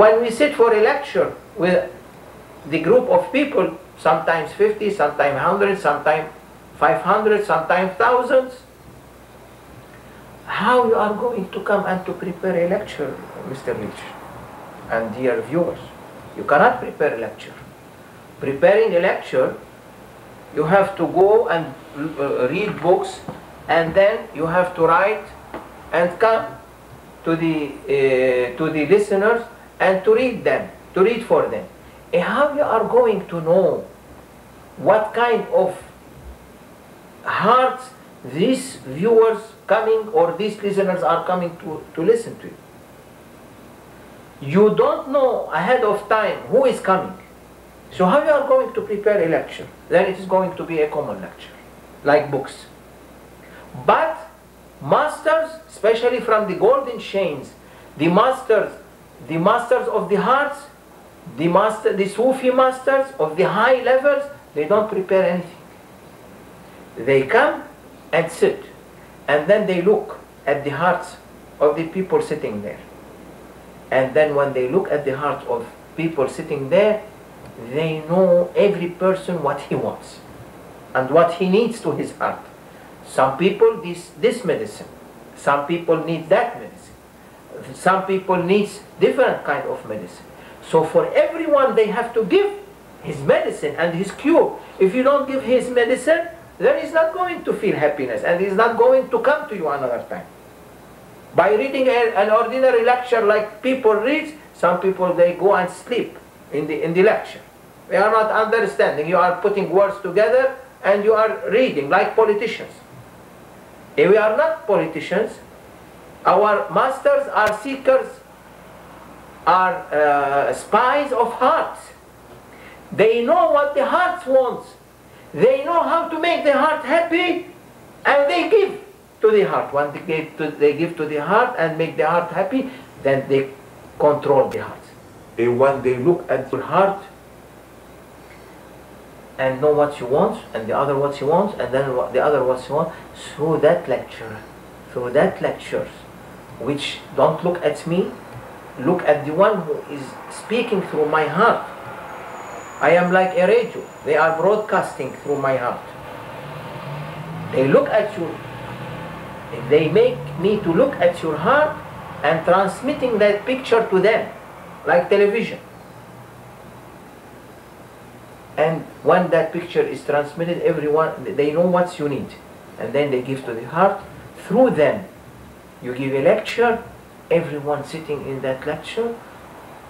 When we sit for a lecture with the group of people, sometimes 50, sometimes 100, sometimes 500, sometimes thousands, how you are going to come and to prepare a lecture, Mr. Leach and dear viewers? You cannot prepare a lecture. Preparing a lecture, you have to go and uh, read books and then you have to write and come to the, uh, to the listeners and to read them, to read for them. And how you are going to know what kind of hearts these viewers coming or these listeners are coming to, to listen to you? You don't know ahead of time who is coming. So how you are going to prepare a lecture? Then it is going to be a common lecture, like books. But masters, especially from the golden chains, the masters, the masters of the hearts, the master, the Sufi masters of the high levels, they don't prepare anything. They come and sit, and then they look at the hearts of the people sitting there. And then when they look at the hearts of people sitting there, they know every person what he wants and what he needs to his heart. Some people this this medicine, some people need that medicine, some people needs different kind of medicine. So for everyone they have to give his medicine and his cure. If you don't give his medicine, then he's not going to feel happiness and he's not going to come to you another time. By reading a, an ordinary lecture like people read, some people they go and sleep in the in the lecture. They are not understanding. You are putting words together and you are reading like politicians. If we are not politicians, our masters are seekers, are uh, spies of hearts. They know what the heart wants. They know how to make the heart happy and they give to the heart. When they give to, they give to the heart and make the heart happy, then they control the heart. And when they look at your heart and know what you want and the other what you want and then the other what you want, through that lecture, through that lectures, which don't look at me, look at the one who is speaking through my heart. I am like a radio. They are broadcasting through my heart. They look at you. They make me to look at your heart and transmitting that picture to them, like television. And when that picture is transmitted, everyone they know what you need, and then they give to the heart. Through them, you give a lecture. Everyone sitting in that lecture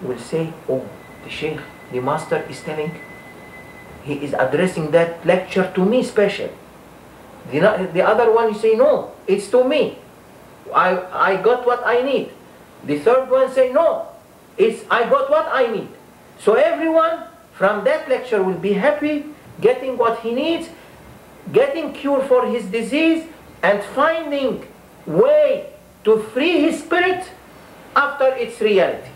will say, "Oh, the sheikh, the master is telling. He is addressing that lecture to me special." The, the other one you say, "No, it's to me. I I got what I need." The third one say, "No, it's I got what I need." So everyone from that lecture will be happy, getting what he needs, getting cure for his disease, and finding way to free his spirit after its reality.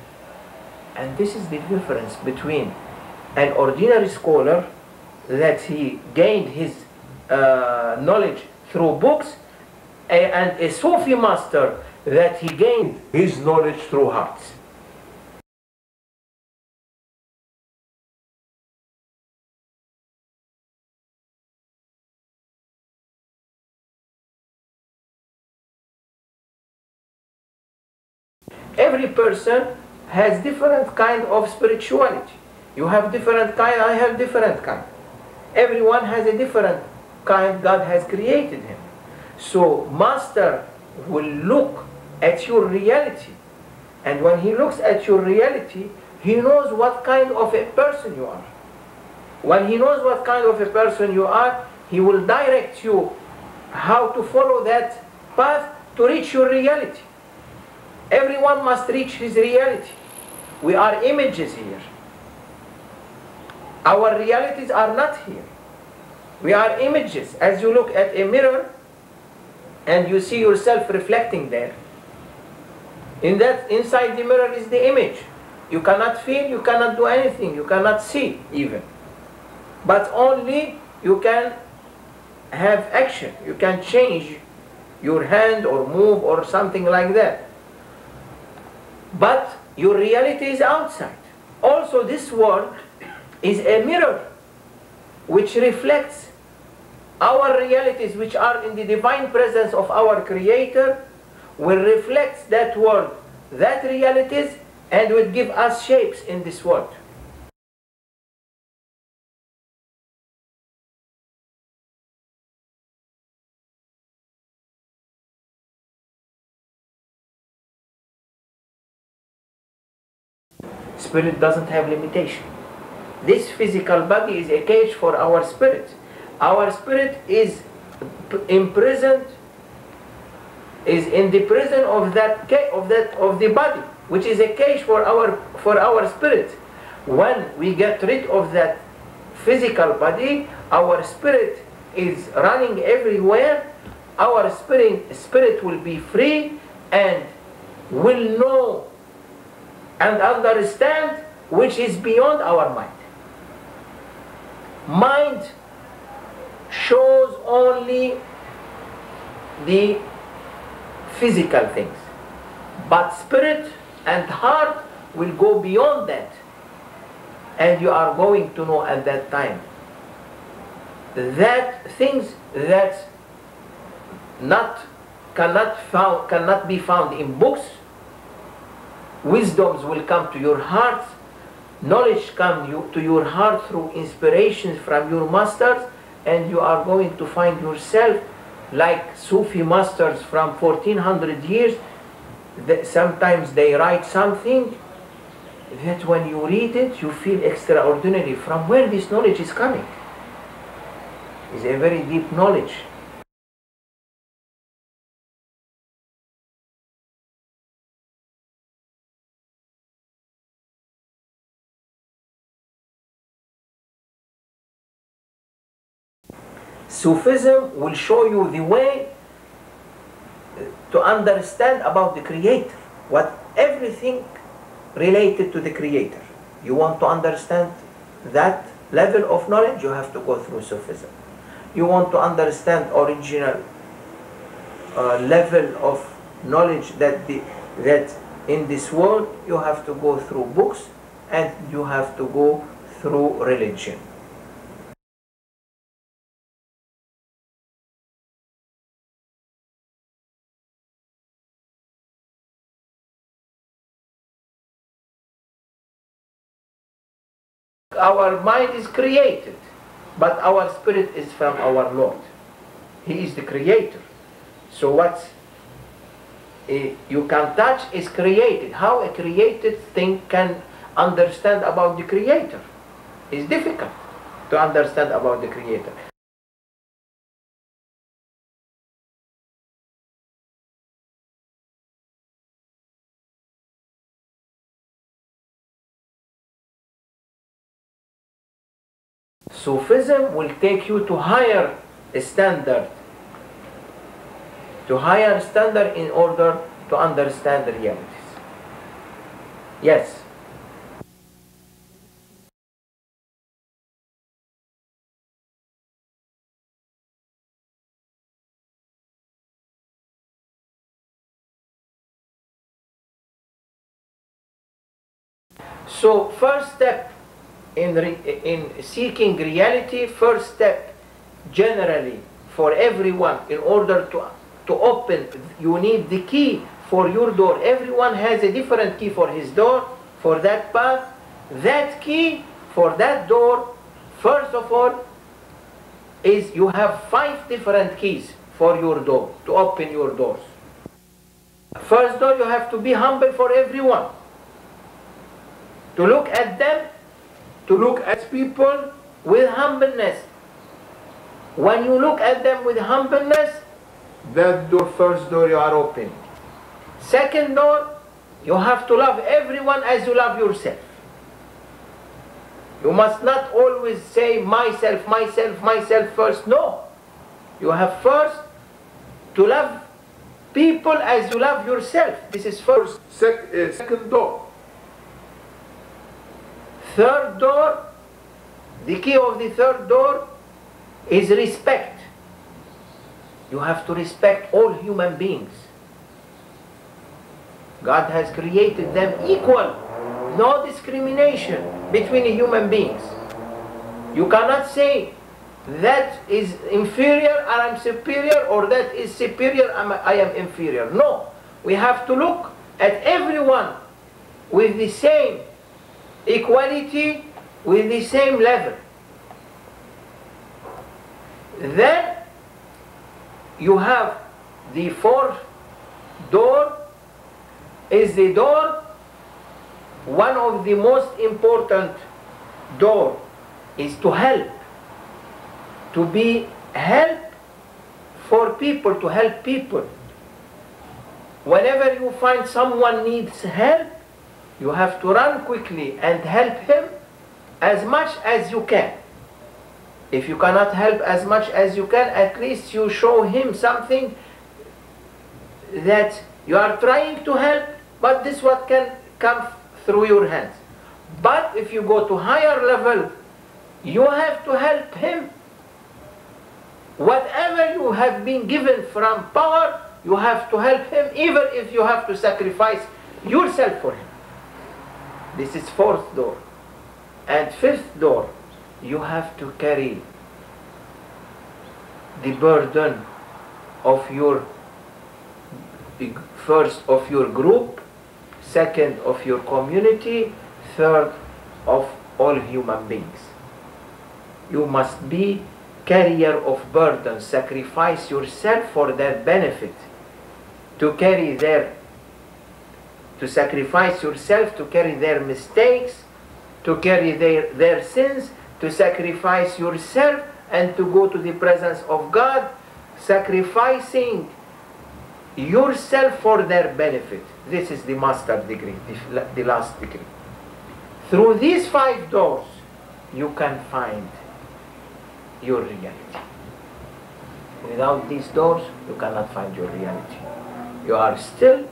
And this is the difference between an ordinary scholar that he gained his uh, knowledge through books and a Sufi master that he gained his knowledge through hearts. Every person has different kind of spirituality. You have different kind i have different kind. Everyone has a different kind god has created him. So master will look at your reality. And when he looks at your reality he knows what kind of a person you are. When he knows what kind of a person you are he will direct you how to follow that path to reach your reality Everyone must reach his reality. We are images here. Our realities are not here. We are images. As you look at a mirror and you see yourself reflecting there, in that inside the mirror is the image. You cannot feel, you cannot do anything, you cannot see even. But only you can have action. You can change your hand or move or something like that. But your reality is outside. Also, this world is a mirror which reflects our realities, which are in the divine presence of our Creator, will reflect that world, that realities, and will give us shapes in this world. Spirit doesn't have limitation. This physical body is a cage for our spirit. Our spirit is imprisoned, is in the prison of that of that of the body, which is a cage for our for our spirit. When we get rid of that physical body, our spirit is running everywhere. Our spirit spirit will be free and will know and understand which is beyond our mind. Mind shows only the physical things, but spirit and heart will go beyond that, and you are going to know at that time that things that not cannot found cannot be found in books wisdoms will come to your heart knowledge come you, to your heart through inspirations from your masters and you are going to find yourself like Sufi masters from 1400 years. That sometimes they write something that when you read it you feel extraordinary. From where this knowledge is coming? It's a very deep knowledge Sufism will show you the way to understand about the Creator, what everything related to the Creator. You want to understand that level of knowledge, you have to go through Sufism. You want to understand original uh, level of knowledge that the, that in this world you have to go through books and you have to go through religion. Our mind is created, but our spirit is from our Lord. He is the creator. So what eh, you can touch is created. How a created thing can understand about the creator is difficult to understand about the creator. Sufism will take you to higher standard, to higher standard in order to understand the realities. Yes. So first step in, in seeking reality, first step generally for everyone in order to, to open, you need the key for your door. Everyone has a different key for his door, for that path. That key for that door, first of all, is you have five different keys for your door, to open your doors. First door, you have to be humble for everyone. To look at them to look at people with humbleness. When you look at them with humbleness, that door, first door you are open. Second door, you have to love everyone as you love yourself. You must not always say myself, myself, myself first. No. You have first to love people as you love yourself. This is first. Sec- uh, second door. Third door, the key of the third door is respect. You have to respect all human beings. God has created them equal. No discrimination between human beings. You cannot say that is inferior and I'm superior or that is superior and I am inferior. No. We have to look at everyone with the same equality, with the same level. Then you have the fourth door is the door one of the most important door is to help to be help for people to help people whenever you find someone needs help you have to run quickly and help him as much as you can. If you cannot help as much as you can at least you show him something that you are trying to help but this what can come through your hands. But if you go to higher level you have to help him. Whatever you have been given from power you have to help him even if you have to sacrifice yourself for him this is fourth door. And fifth door you have to carry the burden of your first of your group second of your community third of all human beings. You must be carrier of burden. Sacrifice yourself for their benefit. To carry their to sacrifice yourself to carry their mistakes to carry their, their sins to sacrifice yourself and to go to the presence of God sacrificing yourself for their benefit this is the master degree the, the last degree through these five doors you can find your reality. Without these doors, you cannot find your reality. You are still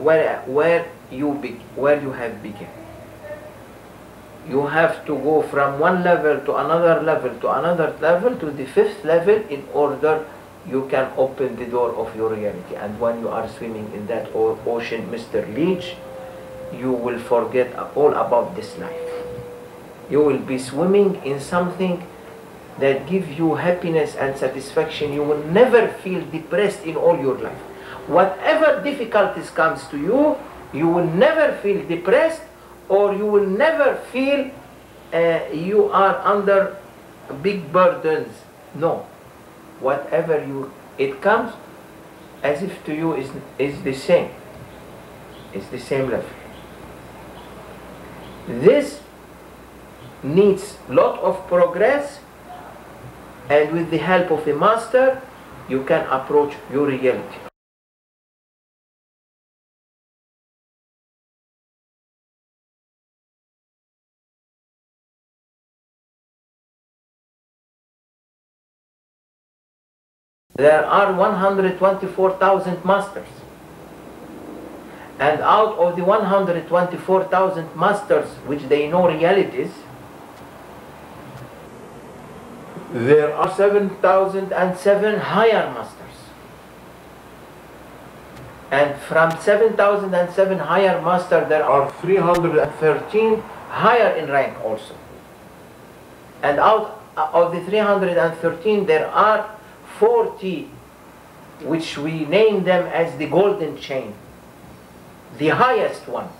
where, where, you, be, where you have begun. You have to go from one level to another level to another level to the fifth level in order you can open the door of your reality. And when you are swimming in that ocean, Mr. Leach, you will forget all about this life you will be swimming in something that gives you happiness and satisfaction you will never feel depressed in all your life whatever difficulties comes to you you will never feel depressed or you will never feel uh, you are under big burdens. No. Whatever you it comes as if to you is is the same. It's the same level this needs lot of progress and with the help of the master you can approach your reality there are 124,000 masters and out of the 124,000 masters which they know realities there are 7,007 higher masters. And from 7,007 higher masters, there are 313 higher in rank also. And out of the 313, there are 40 which we name them as the golden chain, the highest one.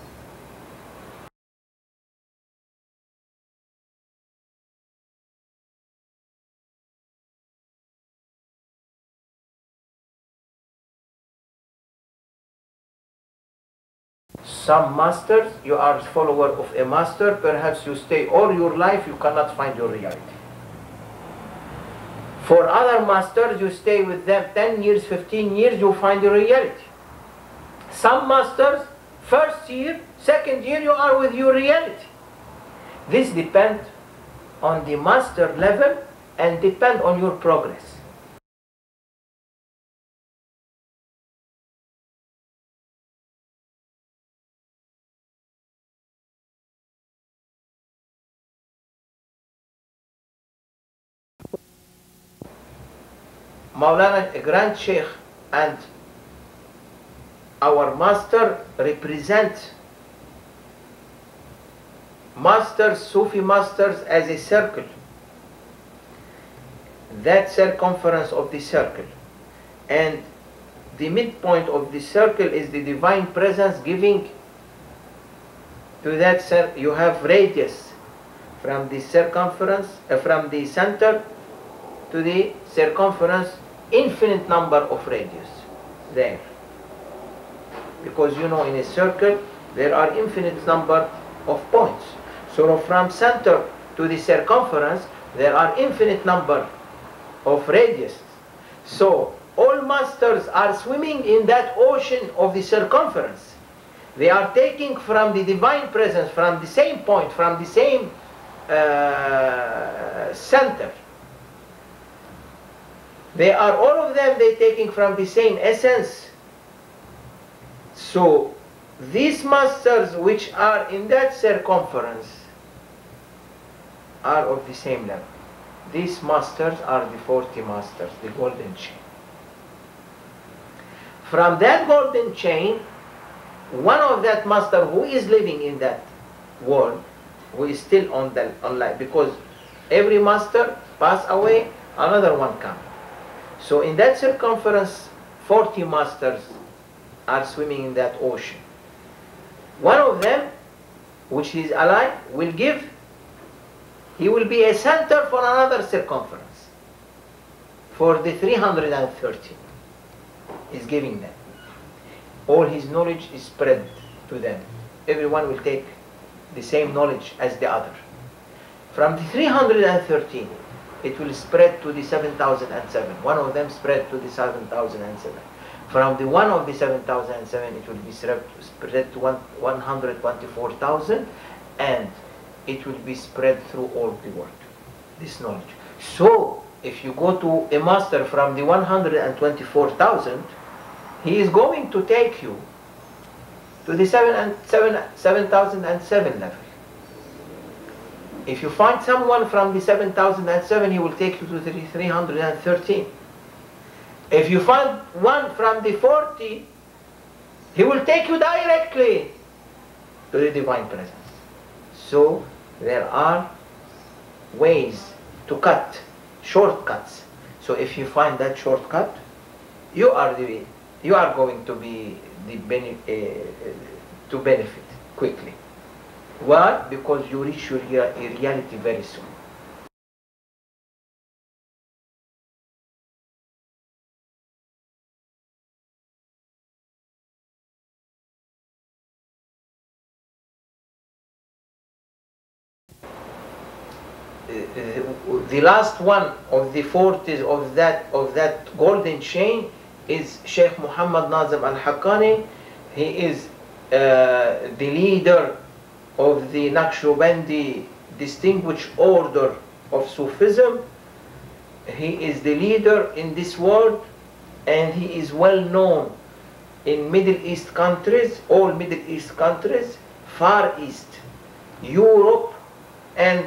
some masters, you are follower of a master, perhaps you stay all your life, you cannot find your reality. For other masters, you stay with them 10 years, 15 years, you find your reality. Some masters, first year, second year, you are with your reality. This depends on the master level and depend on your progress. Maulana, a grand sheikh and our master represents masters, Sufi masters as a circle. That circumference of the circle. And the midpoint of the circle is the divine presence giving to that cir- you have radius from the circumference uh, from the center to the circumference infinite number of radius there. Because you know in a circle there are infinite number of points. So from center to the circumference there are infinite number of radius. So all masters are swimming in that ocean of the circumference. They are taking from the divine presence from the same point from the same uh, center they are all of them they are taking from the same essence. So these masters which are in that circumference are of the same level. These masters are the 40 masters the golden chain. From that golden chain one of that master who is living in that world who is still on the on life because every master pass away another one come so in that circumference 40 masters are swimming in that ocean. One of them which is alive will give he will be a center for another circumference. For the 330 is giving them. All his knowledge is spread to them. Everyone will take the same knowledge as the other. From the 313 it will spread to the 7007 one of them spread to the 7007 from the one of the 7007 it will be spread to one, 124000 and it will be spread through all the world this knowledge. So if you go to a master from the 124000 he is going to take you to the 7 and 7 7007 level if you find someone from the 7007 he will take you to the 313 if you find one from the 40 he will take you directly to the divine presence. So there are ways to cut shortcuts. So if you find that shortcut you are the you are going to be the bene- uh, to benefit quickly why because you reach your rea- reality very soon Uh, uh, the last one of the forties of that of that golden chain is Sheikh Muhammad Nazim Al Haqqani. He is uh, the leader of the Naqshbandi distinguished order of Sufism. He is the leader in this world and he is well known in Middle East countries, all Middle East countries, Far East, Europe, and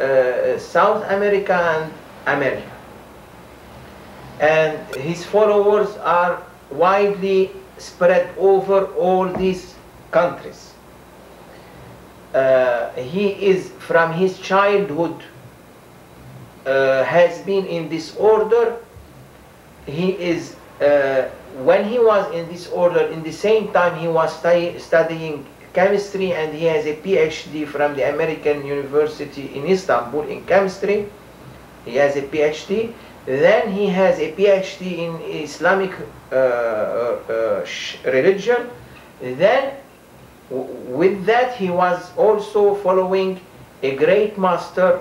uh, South America and America. And his followers are widely spread over all these countries. Uh, he is from his childhood uh, has been in this order. He is uh, when he was in this order. In the same time, he was study, studying chemistry, and he has a PhD from the American University in Istanbul in chemistry. He has a PhD. Then he has a PhD in Islamic uh, uh, religion. Then with that he was also following a great master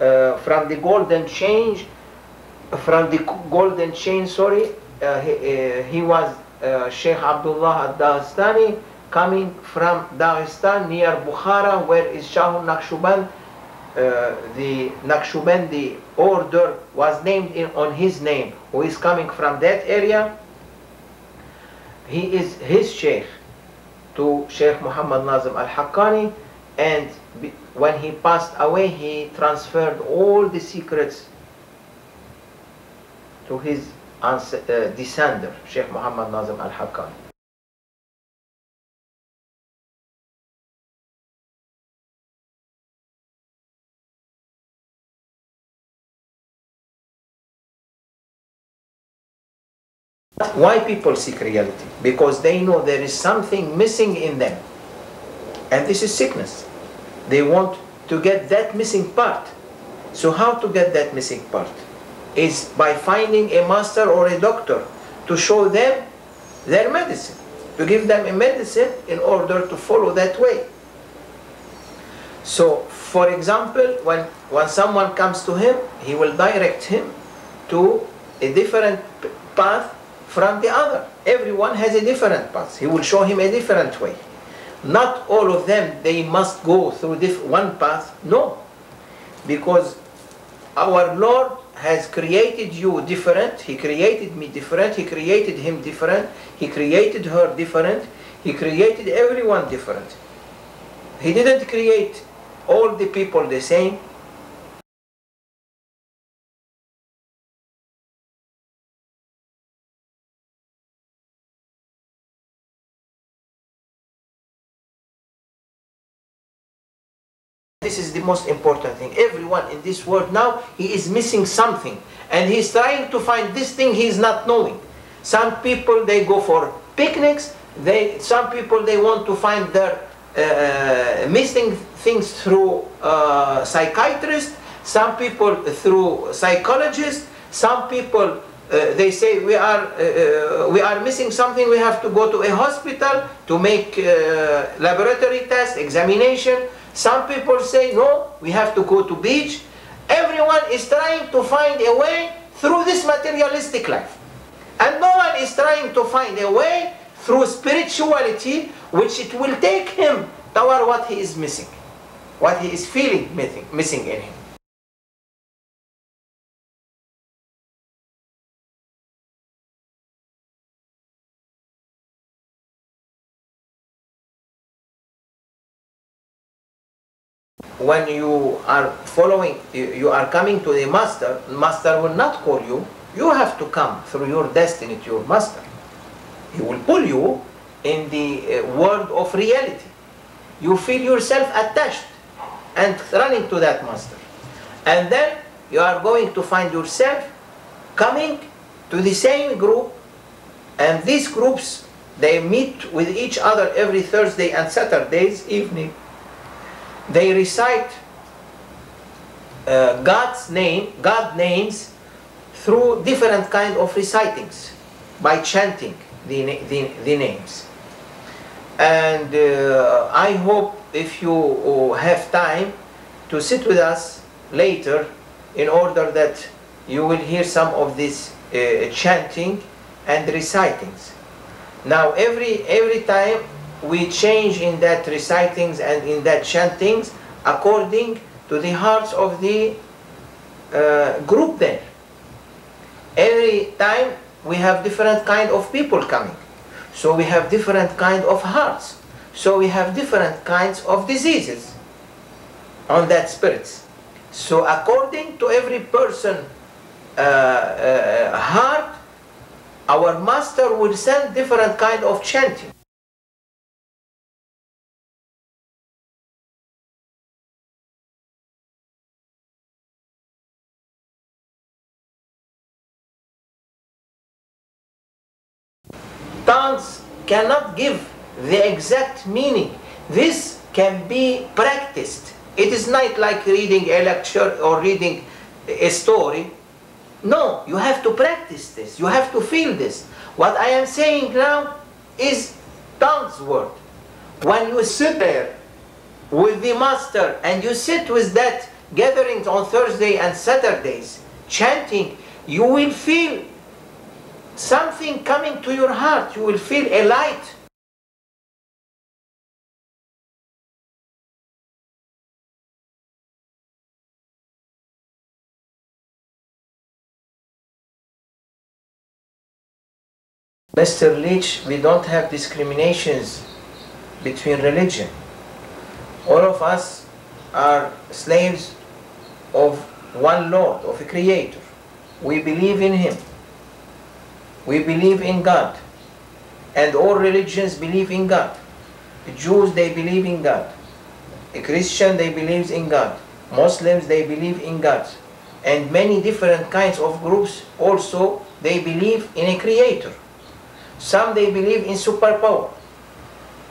uh, from the golden chain from the golden chain sorry. Uh, he, uh, he was uh, Sheikh Abdullah al-Dagestani coming from Dagestan near Bukhara where is Shah Naqshband uh, the Naqshbandi order was named in, on his name who is coming from that area. He is his sheikh to Sheikh Muhammad Nazim al-Haqqani and when he passed away he transferred all the secrets to his uh, descender, Sheikh Muhammad Nazim al-Haqqani. Why people seek reality? Because they know there is something missing in them. And this is sickness. They want to get that missing part. So how to get that missing part? Is by finding a master or a doctor to show them their medicine, to give them a medicine in order to follow that way. So, for example, when, when someone comes to him, he will direct him to a different path from the other. Everyone has a different path. He will show him a different way. Not all of them, they must go through one path. No. Because our Lord has created you different. He created me different. He created him different. He created her different. He created everyone different. He didn't create all the people the same. This is the most important thing. Everyone in this world now, he is missing something. And he's trying to find this thing he is not knowing. Some people, they go for picnics. They, some people, they want to find their uh, missing things through uh, psychiatrists. Some people through psychologists. Some people, uh, they say we are, uh, we are missing something. We have to go to a hospital to make uh, laboratory test, examination. Some people say, no, we have to go to beach. Everyone is trying to find a way through this materialistic life. And no one is trying to find a way through spirituality which it will take him toward what he is missing, what he is feeling missing, missing in him. When you are following, you are coming to the master, master will not call you. You have to come through your destiny to your master. He will pull you in the uh, world of reality. You feel yourself attached and running to that master. And then you are going to find yourself coming to the same group and these groups they meet with each other every Thursday and Saturdays evening they recite uh, God's name, God names through different kind of recitings by chanting the, the, the names. And uh, I hope if you uh, have time to sit with us later in order that you will hear some of this uh, chanting and recitings. Now every every time we change in that recitings and in that chantings according to the hearts of the uh, group there. Every time we have different kind of people coming. So we have different kind of hearts. So we have different kinds of diseases on that spirits. So according to every person uh, uh, heart, our master will send different kind of chanting. Tongues cannot give the exact meaning. This can be practiced. It is not like reading a lecture or reading a story. No, you have to practice this. You have to feel this. What I am saying now is tongues word. When you sit there with the master and you sit with that gatherings on Thursday and Saturdays chanting, you will feel something coming to your heart. You will feel a light. Mr. Leach, we don't have discriminations between religion. All of us are slaves of one Lord, of a Creator. We believe in Him. We believe in God. And all religions believe in God. The Jews, they believe in God. A Christian, they believe in God. Muslims, they believe in God. And many different kinds of groups also, they believe in a creator. Some they believe in superpower.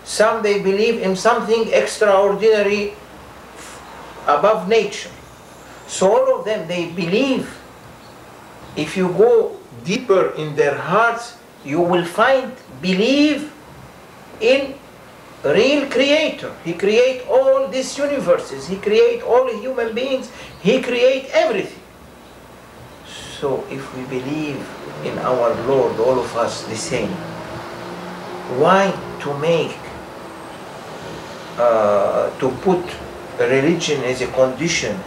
Some they believe in something extraordinary above nature. So all of them, they believe. If you go deeper in their hearts, you will find believe in real creator. He create all these universes. He create all human beings. He create everything. So if we believe in our Lord, all of us the same, why to make, uh, to put religion as a condition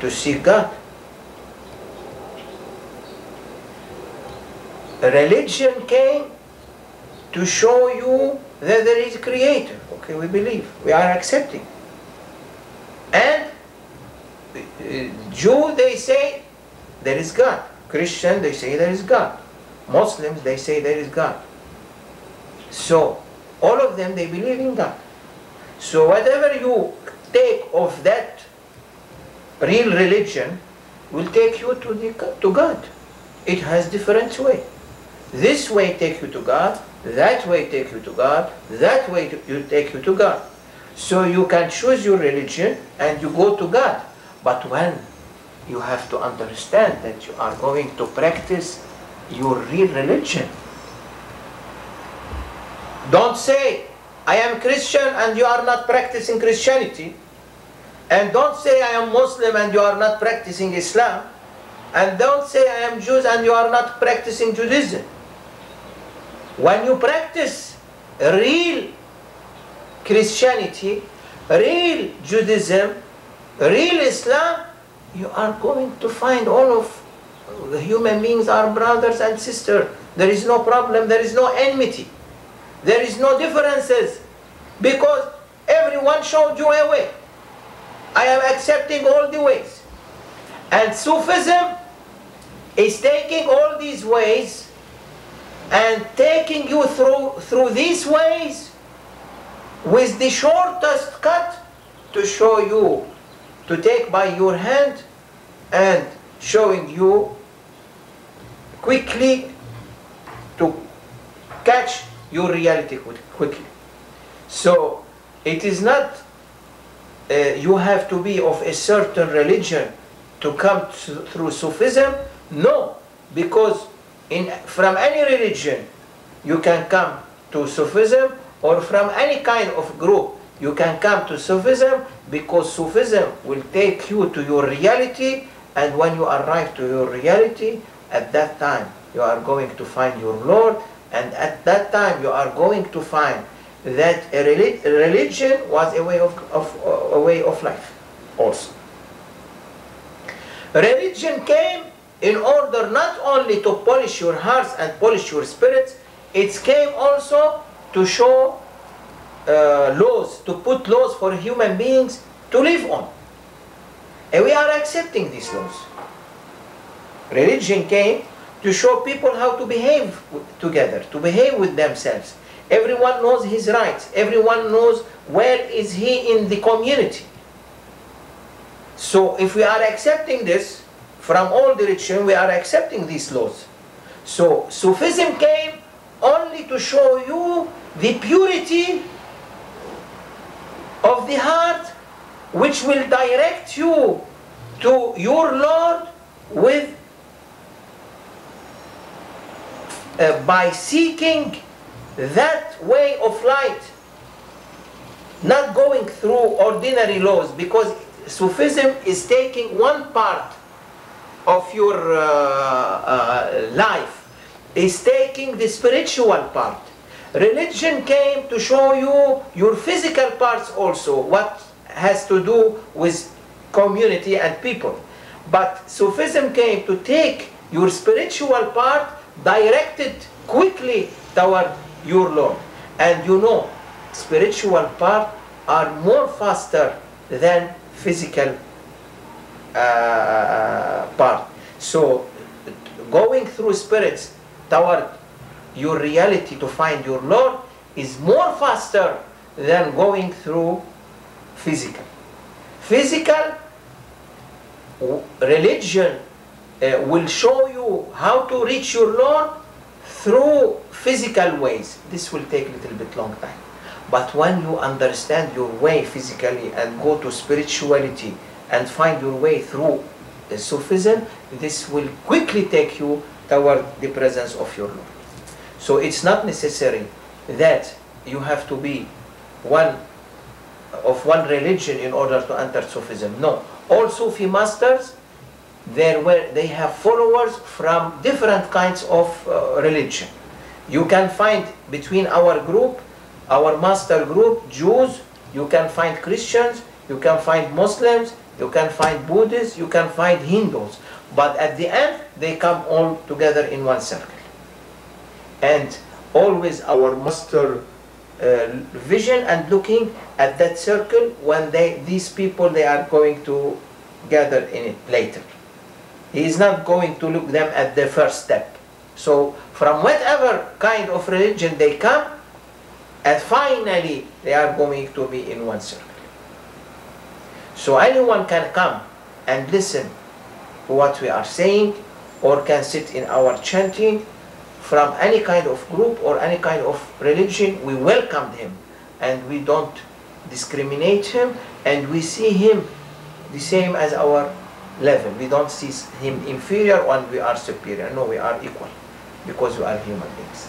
to see God? Religion came to show you that there is a creator. Okay, we believe. We are accepting. And uh, Jew, they say there is God. Christian, they say there is God. Muslims, they say there is God. So, all of them, they believe in God. So whatever you take of that real religion will take you to, the, to God. It has different way. This way take you to God, that way take you to God, that way you take you to God. So you can choose your religion and you go to God. But when you have to understand that you are going to practice your real religion. Don't say, I am Christian and you are not practicing Christianity. And don't say, I am Muslim and you are not practicing Islam. And don't say, I am Jews and you are not practicing Judaism. When you practice real Christianity, real Judaism, real Islam, you are going to find all of the human beings are brothers and sisters. There is no problem, there is no enmity. There is no differences because everyone showed you a way. I am accepting all the ways. And Sufism is taking all these ways and taking you through, through these ways with the shortest cut to show you, to take by your hand and showing you quickly to catch your reality quickly. So it is not uh, you have to be of a certain religion to come to, through Sufism. No, because in, from any religion you can come to Sufism or from any kind of group you can come to Sufism because Sufism will take you to your reality and when you arrive to your reality at that time you are going to find your Lord and at that time you are going to find that a religion was a way of, of, a way of life also. Religion came in order not only to polish your hearts and polish your spirits, it came also to show uh, laws, to put laws for human beings to live on. And we are accepting these laws. Religion came to show people how to behave together, to behave with themselves. Everyone knows his rights. Everyone knows where is he in the community. So if we are accepting this, from all direction we are accepting these laws. So Sufism came only to show you the purity of the heart which will direct you to your Lord with uh, by seeking that way of light not going through ordinary laws because Sufism is taking one part of your uh, uh, life is taking the spiritual part religion came to show you your physical parts also what has to do with community and people but Sufism came to take your spiritual part directed quickly toward your Lord. And you know, spiritual part are more faster than physical uh, part. So going through spirits toward your reality to find your Lord is more faster than going through physical. Physical religion uh, will show you how to reach your Lord through physical ways. This will take a little bit long time. But when you understand your way physically and go to spirituality and find your way through the Sufism, this will quickly take you toward the presence of your Lord. So it's not necessary that you have to be one of one religion in order to enter Sufism. No. All Sufi masters, there were, they have followers from different kinds of uh, religion. You can find between our group, our master group, Jews, you can find Christians, you can find Muslims, you can find Buddhists, you can find Hindus. But at the end, they come all together in one circle. And always our master uh, vision and looking at that circle when they these people they are going to gather in it later he is not going to look them at the first step so from whatever kind of religion they come and finally they are going to be in one circle so anyone can come and listen to what we are saying or can sit in our chanting from any kind of group or any kind of religion, we welcome him and we don't discriminate him and we see him the same as our level. We don't see him inferior when we are superior. No, we are equal because we are human beings.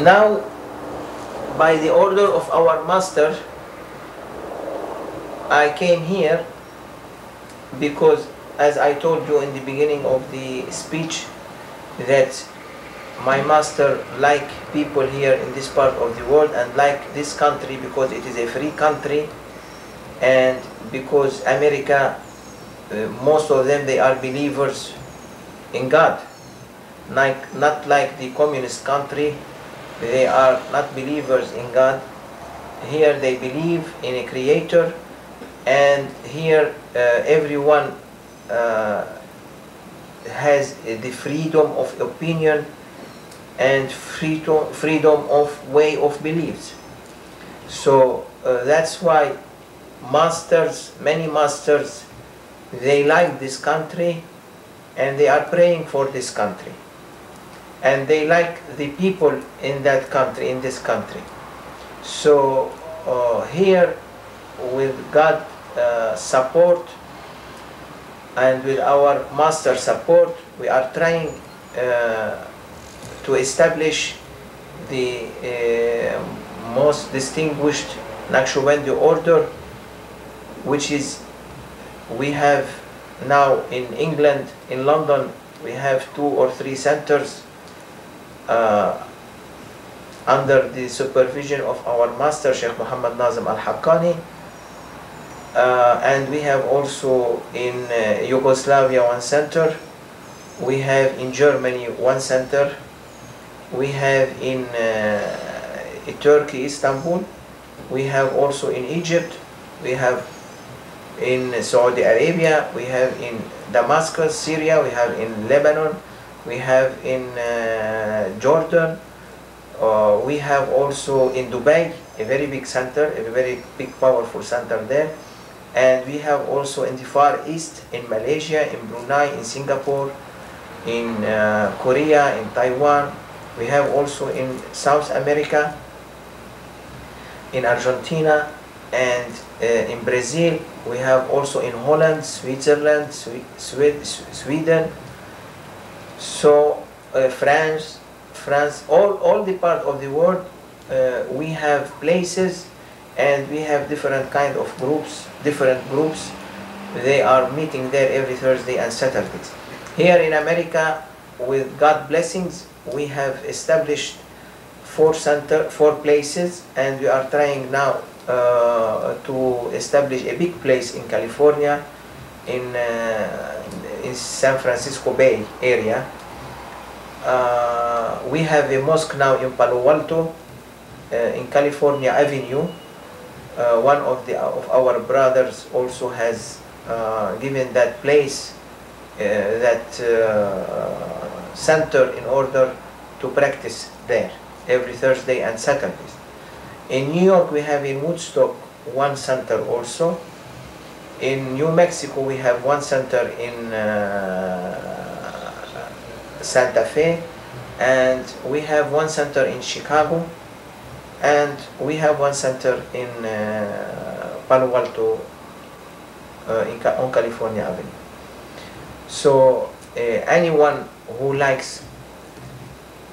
Now, by the order of our master, I came here because, as I told you in the beginning of the speech, that my master like people here in this part of the world and like this country because it is a free country and because America, uh, most of them, they are believers in God. Like, not like the communist country they are not believers in God. Here they believe in a creator, and here uh, everyone uh, has the freedom of opinion and freedom, freedom of way of beliefs. So uh, that's why masters, many masters, they like this country and they are praying for this country and they like the people in that country, in this country. So uh, here, with God uh, support and with our master support, we are trying uh, to establish the uh, most distinguished Naqshbandi order, which is we have now in England, in London, we have two or three centers uh, under the supervision of our master Sheikh Muhammad Nazim Al Haqqani. Uh, and we have also in uh, Yugoslavia one center. We have in Germany one center. We have in uh, Turkey, Istanbul. We have also in Egypt. We have in Saudi Arabia. We have in Damascus, Syria. We have in Lebanon we have in uh, Jordan, uh, we have also in Dubai a very big center, a very big powerful center there, and we have also in the Far East, in Malaysia, in Brunei, in Singapore, in uh, Korea, in Taiwan, we have also in South America, in Argentina, and uh, in Brazil, we have also in Holland, Switzerland, Swe Swe Sweden, so uh, France, France, all, all the part of the world, uh, we have places and we have different kind of groups, different groups. They are meeting there every Thursday and Saturdays. Here in America, with God blessings, we have established four center, four places, and we are trying now uh, to establish a big place in California, in uh, in San Francisco Bay area. uh, we have a mosque now in Palo Alto, uh, in California Avenue. Uh, one of the of our brothers also has uh, given that place, uh, that uh, center in order to practice there every Thursday and Saturdays. In New York, we have in Woodstock one center also. In New Mexico, we have one center in uh, Santa Fe, and we have one center in Chicago, and we have one center in uh, Palo Alto uh, in, on California Avenue. So uh, anyone who likes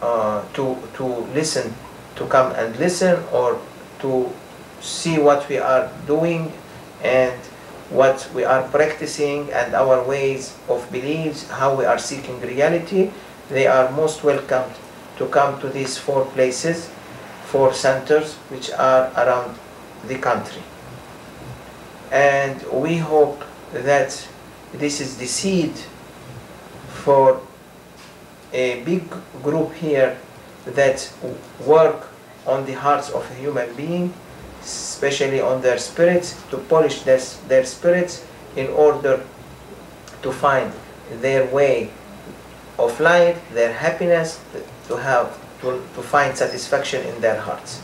uh, to to listen, to come and listen, or to see what we are doing and what we are practicing and our ways of beliefs, how we are seeking reality, they are most welcomed to come to these four places, four centers which are around the country. And we hope that this is the seed for a big group here that work on the hearts of a human being, especially on their spirits, to polish their, their spirits in order to find their way of life, their happiness, to have to, to find satisfaction in their hearts.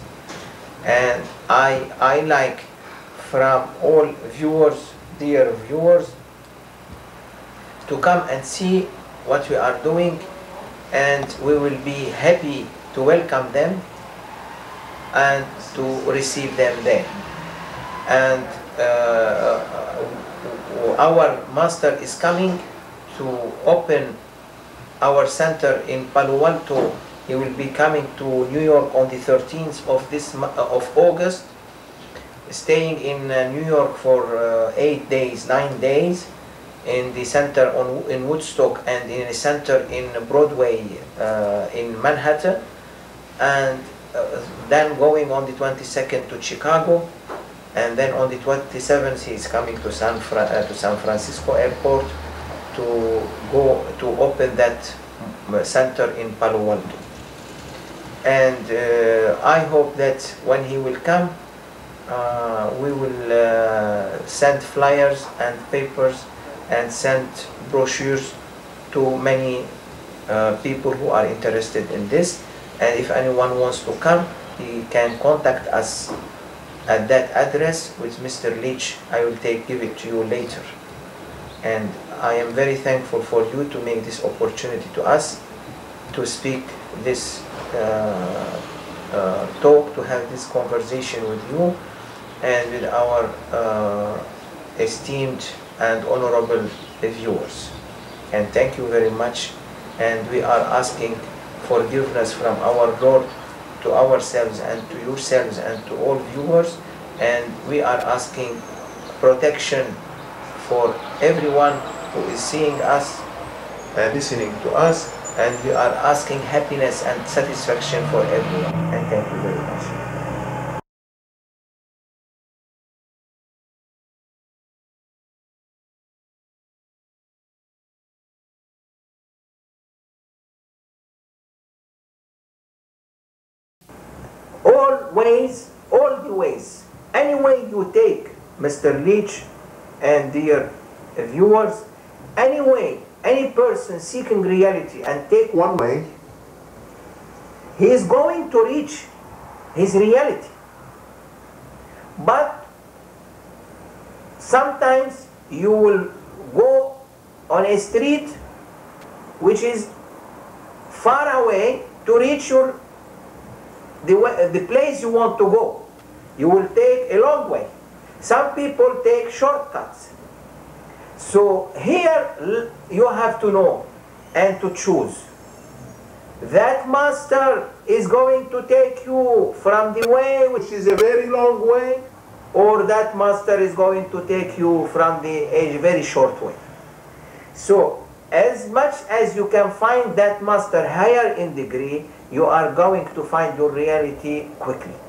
And I I like from all viewers, dear viewers, to come and see what we are doing and we will be happy to welcome them and to receive them there. And uh, our master is coming to open our center in Palo Alto. He will be coming to New York on the 13th of this uh, of August, staying in uh, New York for uh, eight days, nine days, in the center on in Woodstock and in a center in Broadway uh, in Manhattan, and uh, then going on the 22nd to Chicago, and then on the 27th he is coming to San Fra- uh, to San Francisco Airport to go to open that mm, center in Palo Alto. And uh, I hope that when he will come, uh, we will uh, send flyers and papers and send brochures to many uh, people who are interested in this. And if anyone wants to come, he can contact us at that address with Mr. Leach. I will take give it to you later. And I am very thankful for you to make this opportunity to us to speak this uh, uh, talk, to have this conversation with you and with our uh, esteemed and honorable viewers. And thank you very much. And we are asking forgiveness from our Lord to ourselves and to yourselves and to all viewers. And we are asking protection for everyone who is seeing us and listening to us. And we are asking happiness and satisfaction for everyone. Ways, all the ways, any way you take, Mr. Leach and dear viewers, any way, any person seeking reality and take one way, he is going to reach his reality. But sometimes you will go on a street which is far away to reach your the, way, the place you want to go. You will take a long way. Some people take shortcuts. So here you have to know and to choose. That master is going to take you from the way which is a very long way, or that master is going to take you from the a very short way. So, as much as you can find that master higher in degree, you are going to find your reality quickly.